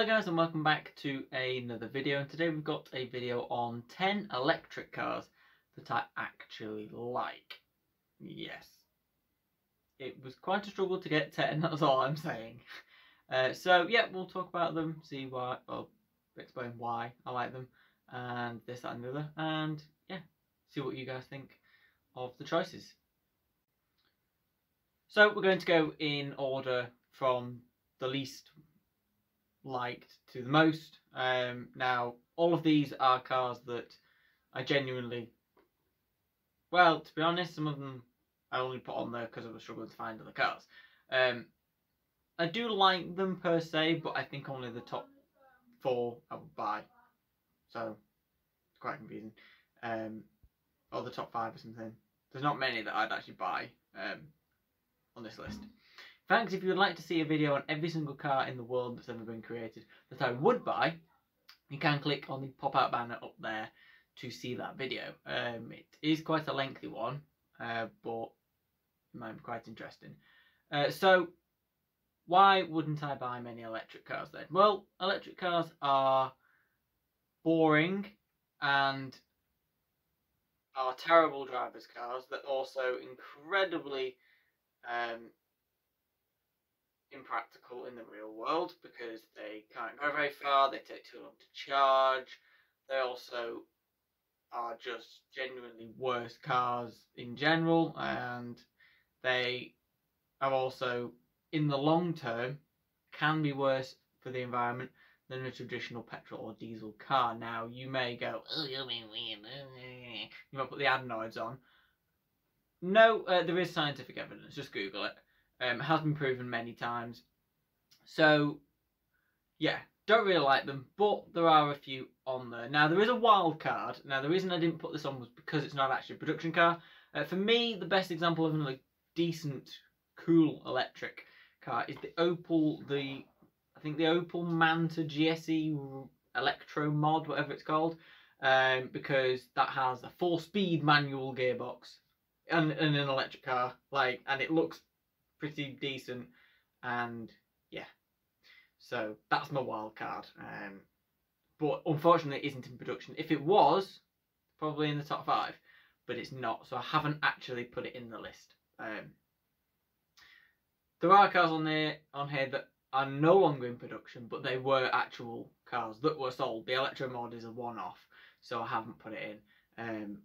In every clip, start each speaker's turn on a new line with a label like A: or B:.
A: Hello guys and welcome back to another video and today we've got a video on 10 electric cars that I actually like. Yes. It was quite a struggle to get 10, that's all I'm saying. Uh, so yeah, we'll talk about them, see why, well, explain why I like them and this, that and the other and yeah, see what you guys think of the choices. So we're going to go in order from the least liked to the most. Um, now, all of these are cars that I genuinely, well, to be honest, some of them I only put on there because I was struggling to find other cars. Um, I do like them per se, but I think only the top four I would buy. So, it's quite confusing. Um, or the top five or something. There's not many that I'd actually buy um, on this list. Thanks if you would like to see a video on every single car in the world that's ever been created that I would buy, you can click on the pop-out banner up there to see that video. Um, it is quite a lengthy one, uh, but it might be quite interesting. Uh, so, why wouldn't I buy many electric cars then? Well, electric cars are boring and are terrible drivers' cars that also incredibly um, impractical in the real world because they can't go very far, they take too long to charge, they also are just genuinely worse cars in general, and they are also, in the long term, can be worse for the environment than a traditional petrol or diesel car. Now, you may go, oh, you're being weird. You might put the adenoids on. No, uh, there is scientific evidence. Just Google it. Um, has been proven many times. So, yeah, don't really like them, but there are a few on there. Now, there is a wild card. Now, the reason I didn't put this on was because it's not actually a production car. Uh, for me, the best example of a decent, cool electric car is the Opel, the I think the Opel Manta GSE Electro Mod, whatever it's called, um, because that has a four-speed manual gearbox and, and an electric car, like, and it looks pretty decent, and yeah, so that's my wild card. Um, but unfortunately, it isn't in production. If it was, probably in the top five, but it's not, so I haven't actually put it in the list. Um, there are cars on there on here that are no longer in production, but they were actual cars that were sold. The Electro Mod is a one-off, so I haven't put it in. Um,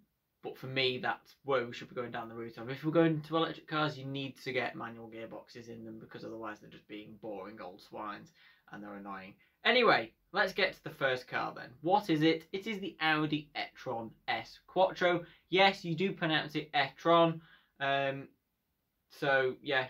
A: but for me, that's where we should be going down the route of. If we're going to electric cars, you need to get manual gearboxes in them because otherwise they're just being boring old swines and they're annoying. Anyway, let's get to the first car then. What is it? It is the Audi e-tron S Quattro. Yes, you do pronounce it e-tron. Um, so, yeah,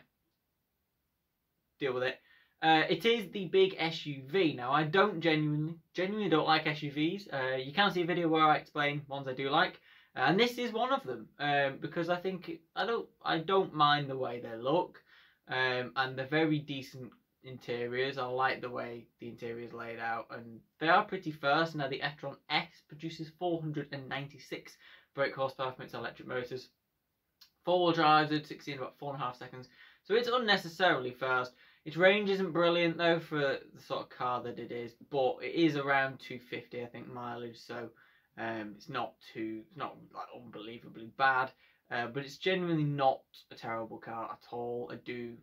A: deal with it. Uh, it is the big SUV. Now, I don't genuinely, genuinely don't like SUVs. Uh, you can see a video where I explain ones I do like and this is one of them um, because I think I don't I don't mind the way they look, um, and they're very decent interiors. I like the way the interior is laid out, and they are pretty fast. Now the e-tron S produces 496 brake horsepower from its electric motors. Four-wheel drives at 60 in about four and a half seconds, so it's unnecessarily fast. Its range isn't brilliant though for the sort of car that it is, but it is around 250 I think mileage, so um, it's not too, it's not like unbelievably bad, uh, but it's genuinely not a terrible car at all. I do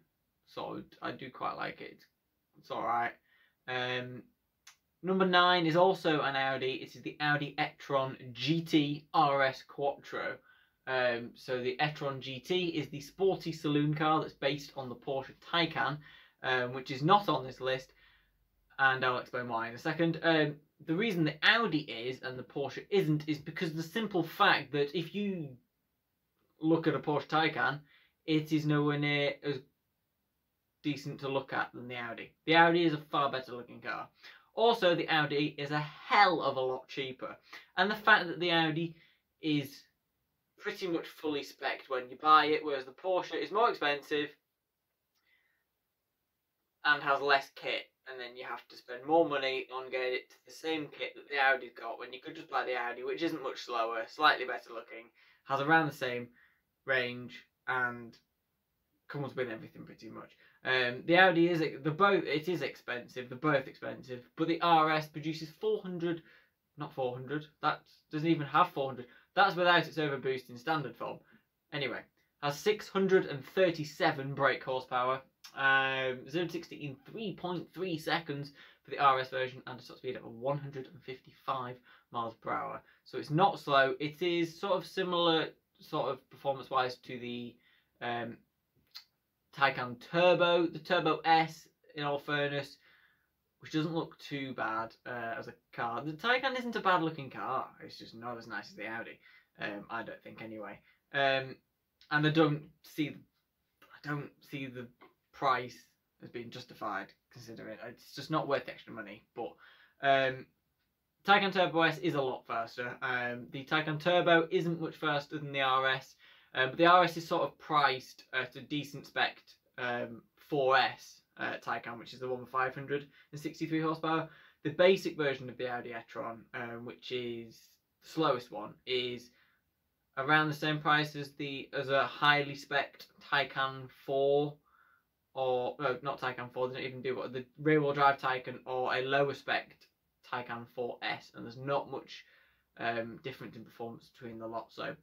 A: sort of, I do quite like it. It's, it's all right. Um, number nine is also an Audi. It is the Audi e-tron GT RS Quattro. Um, so the e-tron GT is the sporty saloon car that's based on the Porsche Taycan, um, which is not on this list, and I'll explain why in a second. Um, the reason the Audi is and the Porsche isn't is because the simple fact that if you look at a Porsche Taycan, it is nowhere near as decent to look at than the Audi. The Audi is a far better looking car. Also, the Audi is a hell of a lot cheaper. And the fact that the Audi is pretty much fully spec'd when you buy it, whereas the Porsche is more expensive and has less kit and then you have to spend more money on getting it to the same kit that the Audi's got when you could just buy the Audi, which isn't much slower, slightly better looking, has around the same range, and comes with everything pretty much. Um, the Audi is the both it is expensive. They're both expensive, but the RS produces 400, not 400. That doesn't even have 400. That's without its overboost in standard form. Anyway, has 637 brake horsepower, um, 0 to 60 in 3.3 seconds for the RS version, and a top speed of 155 miles per hour. So it's not slow. It is sort of similar, sort of performance-wise, to the um, Taycan Turbo, the Turbo S, in all fairness, which doesn't look too bad uh, as a car. The Taycan isn't a bad looking car. It's just not as nice as the Audi. Um, I don't think anyway. Um, and I don't see, I don't see the price as being justified considering it's just not worth the extra money. But um, Taycan Turbo S is a lot faster. Um, the Taycan Turbo isn't much faster than the RS. Um, but the RS is sort of priced at a decent spec um, 4S uh, Taycan, which is the one with 563 horsepower. The basic version of the Audi e-tron, um, which is the slowest one, is around the same price as the as a highly spec Taycan 4 or no, not Taycan 4, they don't even do what the rear wheel drive Taycan or a lower spec Taycan 4S, and there's not much um, difference in performance between the lot. So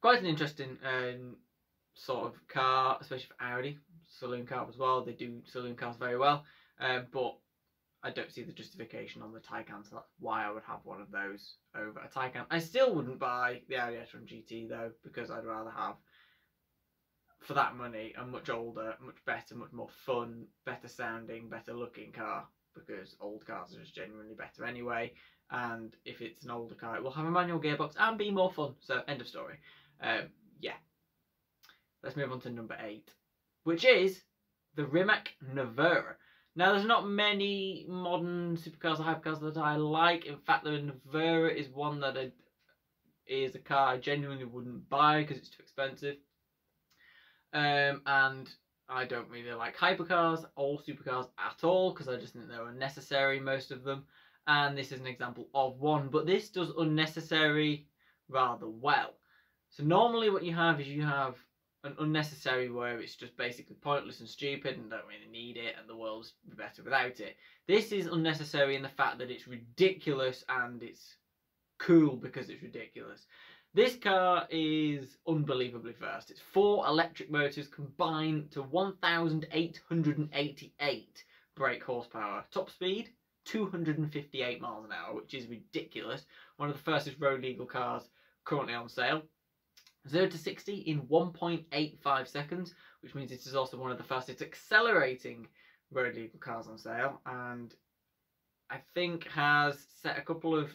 A: quite an interesting um, sort of car, especially for Audi. Saloon car as well. They do saloon cars very well. Um, but I don't see the justification on the Taycan, so that's why I would have one of those over a Taycan. I still wouldn't buy the Audi e-tron GT though, because I'd rather have, for that money, a much older, much better, much more fun, better sounding, better looking car, because old cars are just genuinely better anyway. And if it's an older car, it will have a manual gearbox and be more fun. So, end of story. Um, yeah. Let's move on to number eight, which is the Rimac Nevera. Now, there's not many modern supercars or hypercars that I like. In fact, the Nevera is one that I, is a car I genuinely wouldn't buy because it's too expensive. Um, and I don't really like hypercars or supercars at all because I just think they're unnecessary, most of them. And this is an example of one, but this does unnecessary rather well. So normally what you have is you have an unnecessary where it's just basically pointless and stupid and don't really need it and the world's better without it. This is unnecessary in the fact that it's ridiculous and it's cool because it's ridiculous. This car is unbelievably fast. It's four electric motors combined to 1,888 brake horsepower. Top speed, 258 miles an hour, which is ridiculous. One of the fastest road legal cars currently on sale. 0 to 60 in 1.85 seconds, which means it is also one of the fastest accelerating road legal cars on sale, and I think has set a couple of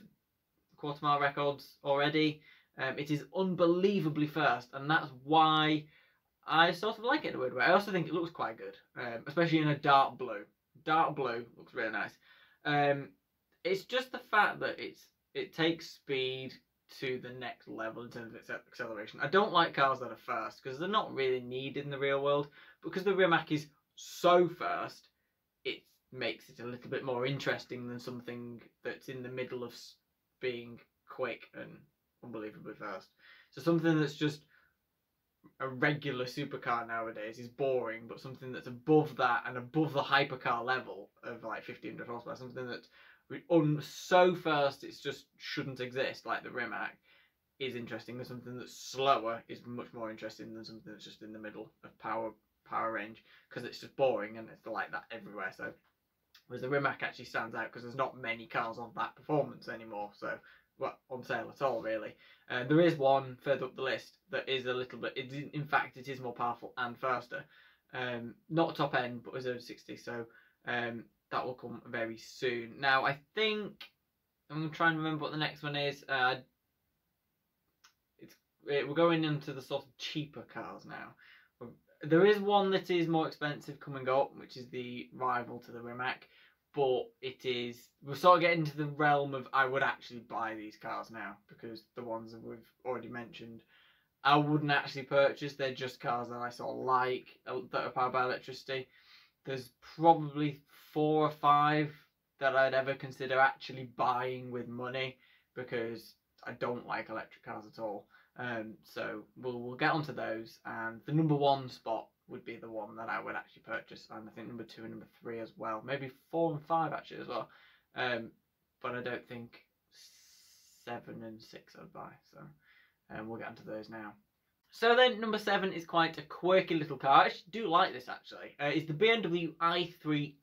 A: quarter mile records already. Um, it is unbelievably fast, and that's why I sort of like it in a weird way. I also think it looks quite good, um, especially in a dark blue. Dark blue looks really nice. Um, it's just the fact that it's it takes speed to the next level in terms of acceleration. I don't like cars that are fast because they're not really needed in the real world. Because the Rimac is so fast, it makes it a little bit more interesting than something that's in the middle of being quick and unbelievably fast. So something that's just a regular supercar nowadays is boring, but something that's above that and above the hypercar level of like 1500 horsepower, something that's so fast it's just shouldn't exist, like the Rimac, is interesting. And something that's slower is much more interesting than something that's just in the middle of power power range because it's just boring and it's like that everywhere. So whereas the Rimac actually stands out because there's not many cars on that performance anymore. So well, on sale at all really. Uh, there is one further up the list that is a little bit. It, in fact, it is more powerful and faster. Um, not top end, but 0 60. So um, that will come very soon. Now, I think I'm going to try and remember what the next one is. Uh, it's we're going into the sort of cheaper cars now. There is one that is more expensive coming up, which is the rival to the Rimac, but it is we're sort of getting into the realm of I would actually buy these cars now because the ones that we've already mentioned I wouldn't actually purchase. They're just cars that I sort of like uh, that are powered by electricity. There's probably four or five that I'd ever consider actually buying with money because I don't like electric cars at all. Um, so we'll we'll get onto those. And the number one spot would be the one that I would actually purchase, and I think number two and number three as well. Maybe four and five actually as well. Um, but I don't think seven and six I'd buy. So um, we'll get onto those now. So then number seven is quite a quirky little car. I do like this actually. Uh, it's the BMW i3S.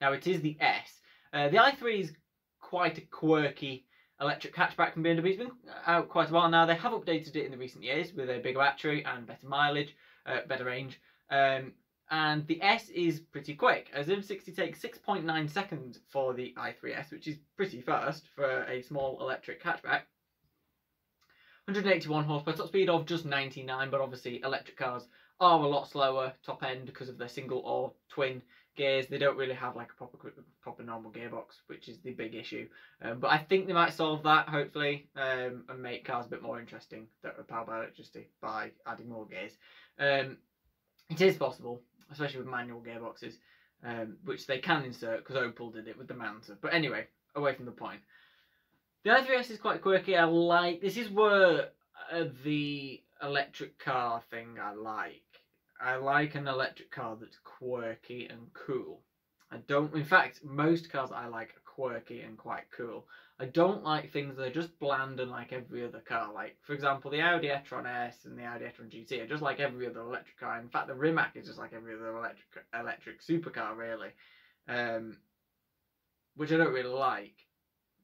A: Now it is the S. Uh, the i3 is quite a quirky electric hatchback from BMW. It's been out quite a while now. They have updated it in the recent years with a bigger battery and better mileage, uh, better range. Um, and the S is pretty quick, as M60 takes 6.9 seconds for the i3S, which is pretty fast for a small electric hatchback. 181 horsepower, top speed of just 99, but obviously electric cars are a lot slower top end because of their single or twin gears. They don't really have like a proper proper normal gearbox, which is the big issue. Um, but I think they might solve that hopefully um, and make cars a bit more interesting that are powered by electricity by adding more gears. Um, it is possible, especially with manual gearboxes, um, which they can insert because Opel did it with the Manta. But anyway, away from the point. The i3S is quite quirky. I like this is where uh, the electric car thing I like. I like an electric car that's quirky and cool. I don't, in fact, most cars I like are quirky and quite cool. I don't like things that are just bland and like every other car. Like, for example, the Audi e-tron S and the Audi e-tron GT are just like every other electric car. In fact, the Rimac is just like every other electric electric supercar, really. Um, which I don't really like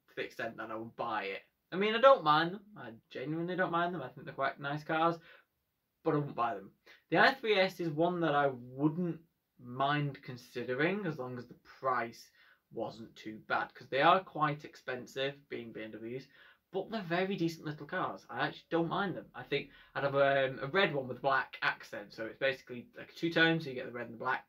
A: to the extent that I would buy it. I mean, I don't mind them. I genuinely don't mind them. I think they're quite nice cars, but I wouldn't buy them. The i3S is one that I wouldn't mind considering as long as the price wasn't too bad because they are quite expensive being BMWs but they're very decent little cars. I actually don't mind them. I think I'd have a, um, a red one with black accent, so it's basically like two tones, so you get the red and the black,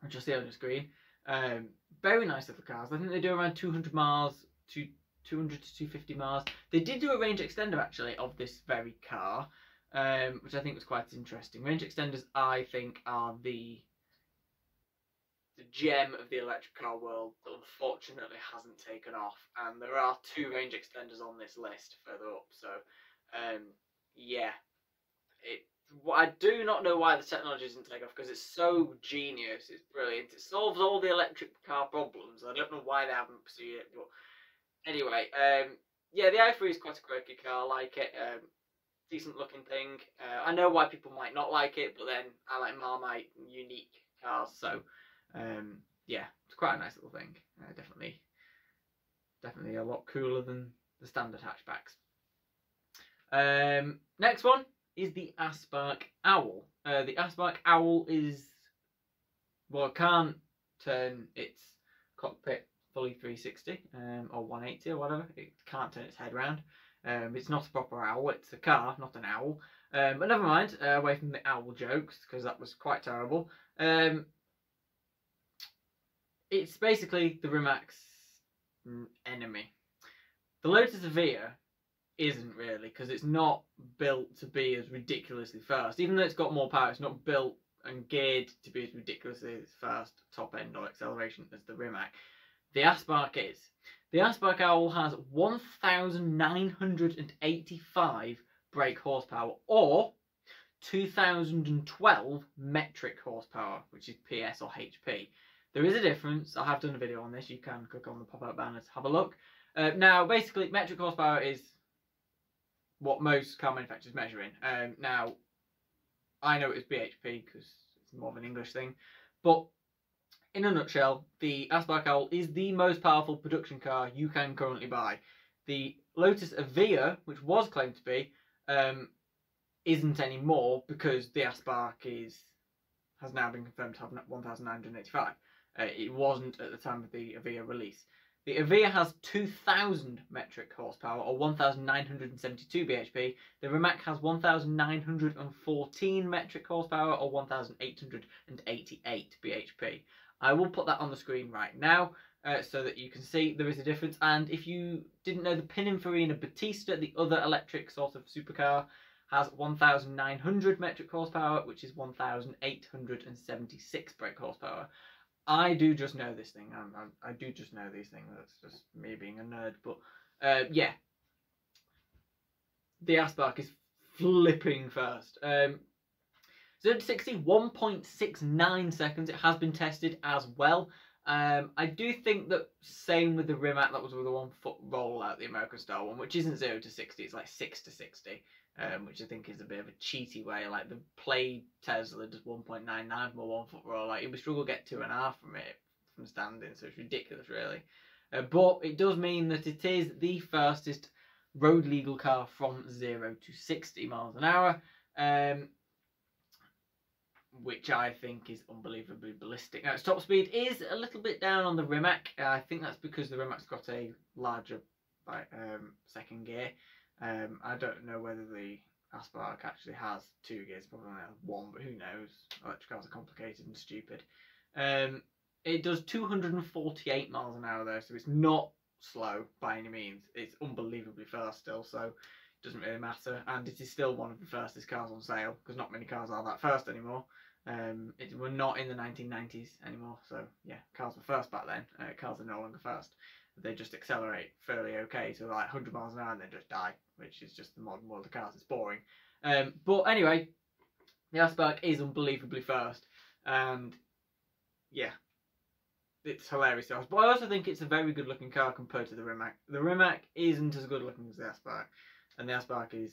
A: which you'll see on your screen. Um, very nice little cars. I think they do around 200 miles to 200 to 250 miles. They did do a range extender actually of this very car, um, which I think was quite interesting. Range extenders, I think, are the the gem of the electric car world that unfortunately hasn't taken off. And there are two range extenders on this list further up. So, um, yeah, it. I do not know why the technology doesn't take off because it's so genius. It's brilliant. It solves all the electric car problems. I don't know why they haven't pursued it, but anyway, um, yeah, the i3 is quite a quirky car. I like it. Um, decent looking thing. Uh, I know why people might not like it, but then I like Marmite unique cars, so um, yeah, it's quite a nice little thing. Uh, definitely, definitely a lot cooler than the standard hatchbacks. Um, next one is the Aspark Owl. Uh, the Aspark Owl is well, can't turn its cockpit fully 360 um, or 180 or whatever. It can't turn its head around. Um, it's not a proper owl. It's a car, not an owl. Um, but never mind. Uh, away from the owl jokes because that was quite terrible. Um, it's basically the Rimac's enemy. The Lotus Evija isn't really because it's not built to be as ridiculously fast. Even though it's got more power, it's not built and geared to be as ridiculously fast top end or acceleration as the Rimac. The Aspark is. The Aspark Owl has 1,985 brake horsepower or 2,012 metric horsepower, which is PS or HP. There is a difference. I have done a video on this. You can click on the pop-up banner to have a look. Uh, now, basically, metric horsepower is what most car manufacturers measure in. Um, now, I know it's BHP because it's more of an English thing, but in a nutshell, the Aspark Owl is the most powerful production car you can currently buy. The Lotus Evija, which was claimed to be, um, isn't anymore because the Aspark is has now been confirmed to have 1,985. Uh, it wasn't at the time of the Evija release. The Evija has 2,000 metric horsepower or 1,972 bhp. The Rimac has 1,914 metric horsepower or 1,888 bhp. I will put that on the screen right now uh, so that you can see there is a difference. And if you didn't know, the Pininfarina Battista, the other electric sort of supercar, has 1,900 metric horsepower, which is 1,876 brake horsepower. I do just know this thing. I'm, I'm, i do just know these things. That's just me being a nerd. But uh, yeah, the Aspark is flipping fast. Um, 0 to 60, 1.69 seconds. It has been tested as well. Um, I do think that same with the Rimac, that was with the one foot rollout, the American style one, which isn't 0 to 60, it's like 6 to 60, um, which I think is a bit of a cheaty way. Like the Plaid Tesla does 1.99 from a one foot rollout. You would struggle to get two and a half from it from standing, so it's ridiculous, really. Uh, but it does mean that it is the fastest road legal car from 0 to 60 miles an hour. Um, which I think is unbelievably ballistic. Now, its top speed is a little bit down on the Rimac. Uh, I think that's because the Rimac's got a larger um, second gear. Um, I don't know whether the Aspark actually has two gears, probably only has one, but who knows? Electric cars are complicated and stupid. Um, it does 248 miles an hour though, so it's not slow by any means. It's unbelievably fast still, so doesn't really matter. And it is still one of the fastest cars on sale, because not many cars are that fast anymore. Um, it, we're not in the 1990s anymore, so yeah, cars were first back then. Uh, cars are no longer fast. They just accelerate fairly okay to like 100 miles an hour and then just die, which is just the modern world of cars. It's boring. Um, but anyway, the Aspark is unbelievably fast, and yeah, it's hilarious. But I also think it's a very good looking car compared to the Rimac. The Rimac isn't as good looking as the Aspark, and the Aspark is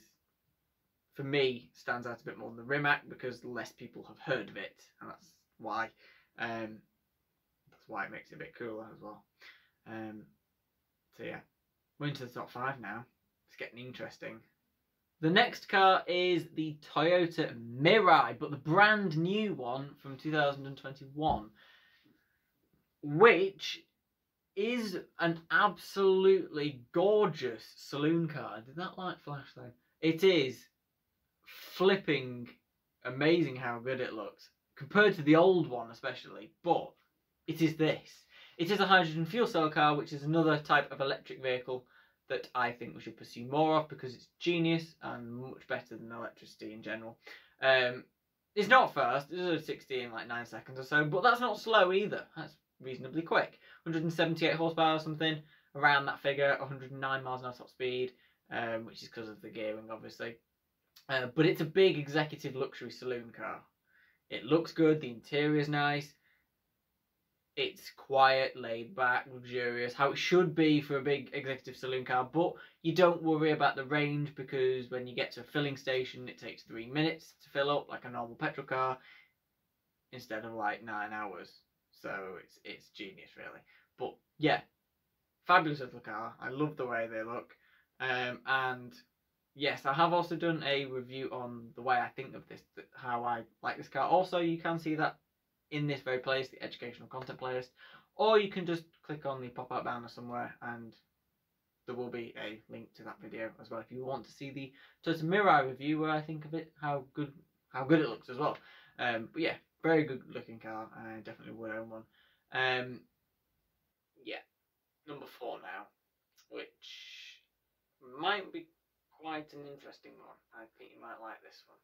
A: for me, stands out a bit more than the Rimac because less people have heard of it, and that's why. Um, that's why it makes it a bit cooler as well. Um, so yeah, we're into the top five now. It's getting interesting. The next car is the Toyota Mirai, but the brand new one from 2021, which is an absolutely gorgeous saloon car. Did that light flash though? It is flipping amazing how good it looks compared to the old one especially but it is this it is a hydrogen fuel cell car which is another type of electric vehicle that I think we should pursue more of because it's genius and much better than electricity in general um, it's not fast it's 60 in like 9 seconds or so but that's not slow either that's reasonably quick 178 horsepower or something around that figure 109 miles an hour top speed um, which is because of the gearing obviously uh, but it's a big executive luxury saloon car. It looks good, the interior is nice, it's quiet, laid back, luxurious, how it should be for a big executive saloon car, but you don't worry about the range because when you get to a filling station, it takes three minutes to fill up like a normal petrol car instead of like nine hours. So it's it's genius, really. But yeah, fabulous little car. I love the way they look, um, and yes, I have also done a review on the way I think of this, how I like this car. Also, you can see that in this very place, the educational content playlist, or you can just click on the pop-up banner somewhere and there will be a link to that video as well if you want to see the Toyota Mirai review where I think of it, how good how good it looks as well. Um, but yeah, very good looking car. and I definitely would own one. Um, yeah, number four now, which might be quite an interesting one. I think you might like this one.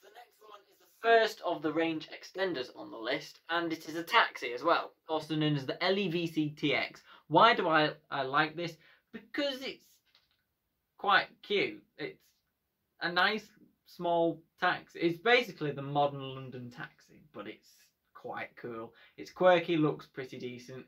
A: So the next one is the first of the range extenders on the list, and it is a taxi as well, also known as the LEVC TX. Why do I, I like this? Because it's quite cute. It's a nice small taxi. It's basically the modern London taxi, but it's quite cool. It's quirky, looks pretty decent,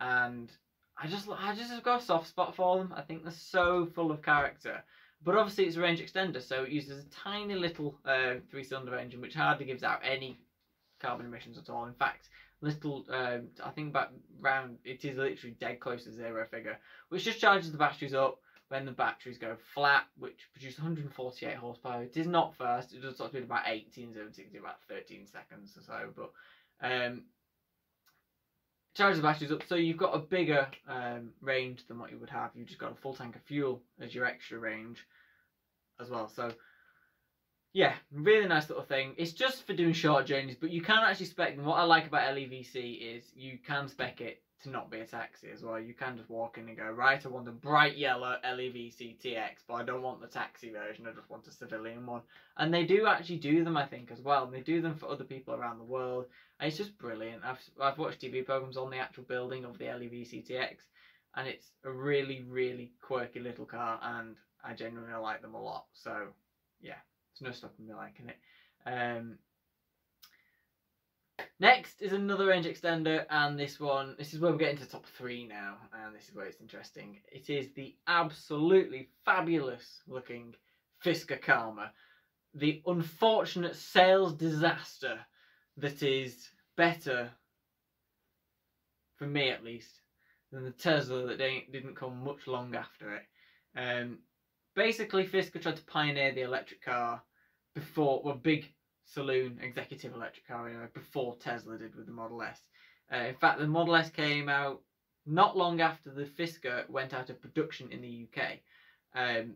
A: and I just I just have got a soft spot for them. I think they're so full of character. But obviously it's a range extender, so it uses a tiny little uh, three-cylinder engine, which hardly gives out any carbon emissions at all. In fact, little, um, I think about round, it is literally dead close to zero figure, which just charges the batteries up when the batteries go flat, which produce 148 horsepower. It is not fast, it does top about 18, 60, about 13 seconds or so, but um, charge the batteries up. So you've got a bigger um, range than what you would have. You've just got a full tank of fuel as your extra range as well. So yeah really nice little thing. It's just for doing short journeys but you can actually spec them what i like about levc is you can spec it to not be a taxi as well. You can just walk in and go right i want a bright yellow levc tx but i don't want the taxi version. I just want a civilian one. And they do actually do them i think as well. And they do them for other people around the world. And it's just brilliant. I've I've watched TV programs on the actual building of the LEVC TX, and it's a really really quirky little car, and I genuinely like them a lot. So yeah, there's no stopping me liking it. Um, Next is another range extender, and this one, this is where we get into top three now, and this is where it's interesting. It is the absolutely fabulous looking Fisker Karma, the unfortunate sales disaster that is better, for me at least, than the Tesla that didn't come much long after it. Um, basically, Fisker tried to pioneer the electric car before, well, big saloon executive electric car before Tesla did with the Model S. Uh, in fact, the Model S came out not long after the Fisker went out of production in the UK. Um,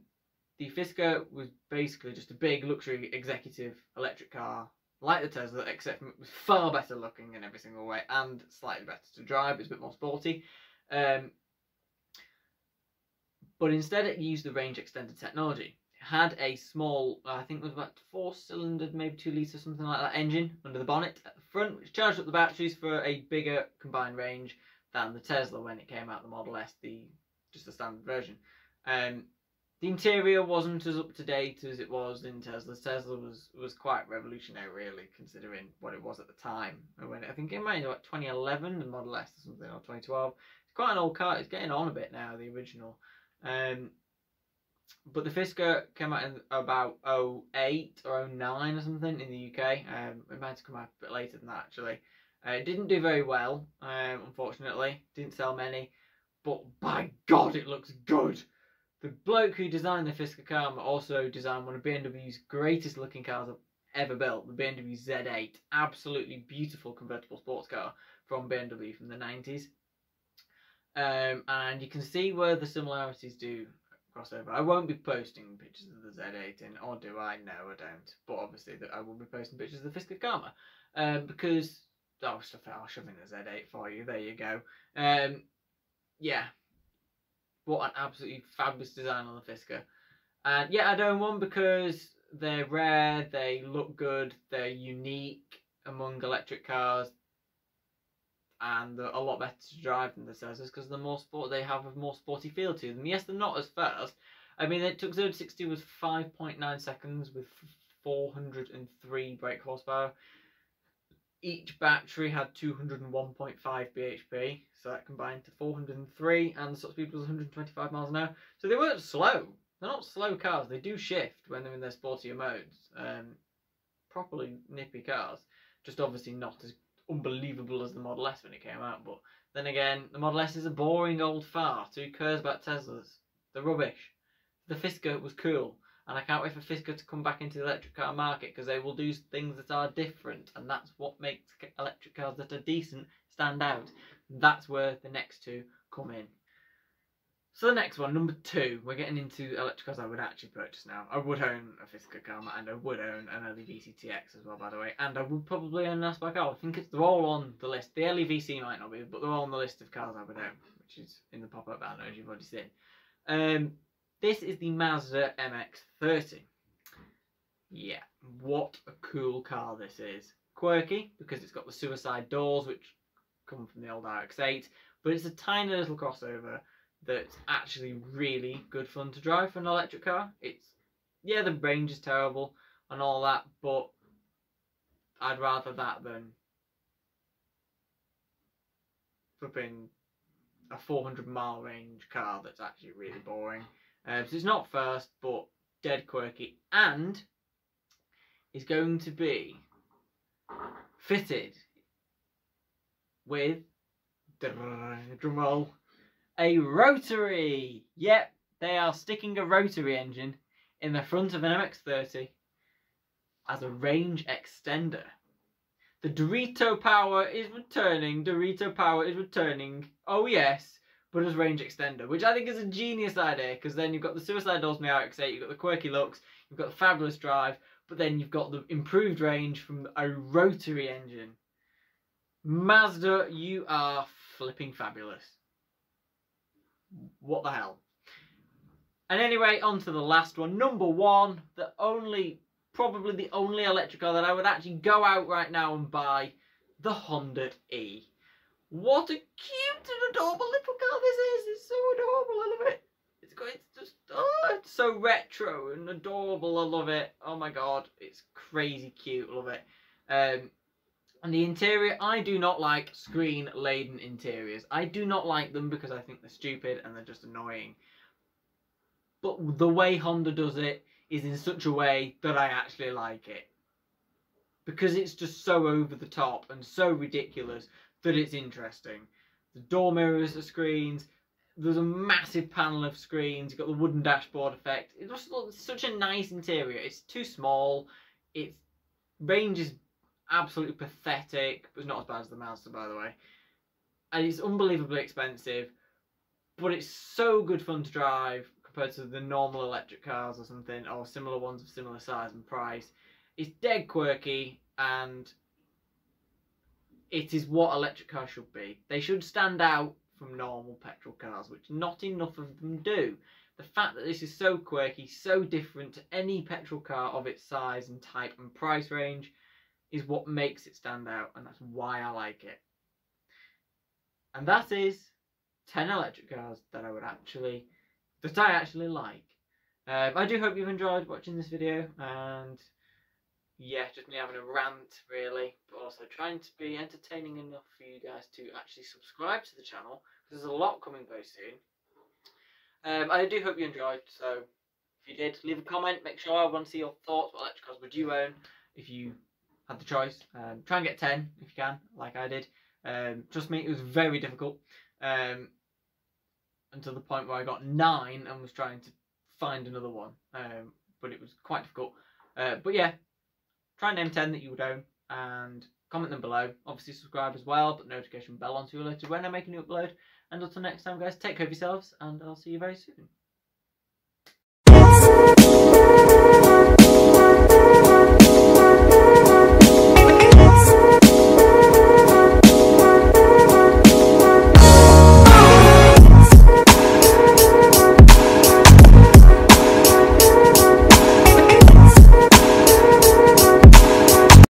A: the Fisker was basically just a big luxury executive electric car like the Tesla, except it was far better looking in every single way and slightly better to drive. It's a bit more sporty. Um, but instead, it used the range extender technology had a small, I think it was about four cylinder, maybe two litre, something like that, engine under the bonnet at the front, which charged up the batteries for a bigger combined range than the Tesla when it came out the Model S, the just the standard version. Um, the interior wasn't as up to date as it was in Tesla. Tesla was was quite revolutionary, really, considering what it was at the time. And when I think it might be like 2011, the Model S or something, or 2012. It's quite an old car. It's getting on a bit now, the original. Um, but the Fisker came out in about 08 or 09 or something in the UK. Um, it might have come out a bit later than that actually. Uh, it didn't do very well, um, unfortunately. Didn't sell many, but by God, it looks good. The bloke who designed the Fisker Karma also designed one of BMW's greatest looking cars I've ever built, the BMW Z8. Absolutely beautiful convertible sports car from BMW from the 90s. Um, and you can see where the similarities do crossover. I won't be posting pictures of the Z8, or do I? No, I don't. But obviously, that I will be posting pictures of the Fisker Karma um, because oh, stuff I'll shove in the Z8 for you. There you go. Um, yeah, what an absolutely fabulous design on the Fisker. And yeah, I don't want because they're rare, they look good, they're unique among electric cars and a lot better to drive than the Teslas because they're more sport. They have a more sporty feel to them. Yes, they're not as fast. I mean, it took 0 to 60 was 5.9 seconds with 403 brake horsepower. Each battery had 201.5 bhp, so that combined to 403, and the top speed was 125 miles an hour. So they weren't slow. They're not slow cars. They do shift when they're in their sportier modes. Um, properly nippy cars, just obviously not as unbelievable as the Model S when it came out. But then again, the Model S is a boring old fart. Who cares about Teslas? They're rubbish. The Fisker was cool. And I can't wait for Fisker to come back into the electric car market because they will do things that are different. And that's what makes electric cars that are decent stand out. That's where the next two come in. So the next one, number two, we're getting into electric cars I would actually purchase now. I would own a Fisker Karma and I would own an LEVC TX as well, by the way. And I would probably own an Aspark car. I think it's, they're all on the list. The LEVC might not be, but they're all on the list of cars I would own, which is in the pop-up banner, as you've already seen. Um, this is the Mazda MX-30. Yeah, what a cool car this is. Quirky, because it's got the suicide doors, which come from the old RX-8, but it's a tiny little crossover that's actually really good fun to drive for an electric car. It's yeah, the range is terrible and all that, but I'd rather that than flipping a 400 mile range car that's actually really boring. Um, so it's not first, but dead quirky, and is going to be fitted with drum roll a rotary. Yep, they are sticking a rotary engine in the front of an MX-30 as a range extender. The Dorito power is returning. Dorito power is returning. Oh yes, but as range extender, which I think is a genius idea because then you've got the suicide doors from the RX-8, you've got the quirky looks, you've got the fabulous drive, but then you've got the improved range from a rotary engine. Mazda, you are flipping fabulous what the hell? And anyway, on to the last one. Number one, the only, probably the only electric car that I would actually go out right now and buy, the Honda E. What a cute and adorable little car this is. It's so adorable. I love it. It's, just, oh, it's so retro and adorable. I love it. Oh my god. It's crazy cute. Love it. Um, And the interior, I do not like screen laden interiors. I do not like them because I think they're stupid and they're just annoying. But the way Honda does it is in such a way that I actually like it. Because it's just so over the top and so ridiculous that it's interesting. The door mirrors are screens, there's a massive panel of screens, you've got the wooden dashboard effect. It just looks such a nice interior. It's too small, its range is absolutely pathetic, but it's not as bad as the Mazda, by the way. And it's unbelievably expensive, but it's so good fun to drive compared to the normal electric cars or something, or similar ones of similar size and price. It's dead quirky, and it is what electric cars should be. They should stand out from normal petrol cars, which not enough of them do. The fact that this is so quirky, so different to any petrol car of its size and type and price range, is what makes it stand out, and that's why I like it. And that is 10 electric cars that I would actually, that I actually like. Um, I do hope you've enjoyed watching this video, and yeah, just me having a rant really, but also trying to be entertaining enough for you guys to actually subscribe to the channel, because there's a lot coming very soon. Um, I do hope you enjoyed, so if you did, leave a comment, make sure I want to see your thoughts, what electric cars would you own if you had the choice. Um, try and get 10 if you can, like I did. Um, trust me, it was very difficult um, until the point where I got 9 and was trying to find another one. Um, but it was quite difficult. Uh, but yeah, try and name 10 that you would own and comment them below. Obviously, subscribe as well, put notification bell on so you're alerted when I make a new upload. And until next time, guys, take care of yourselves and I'll see you very soon.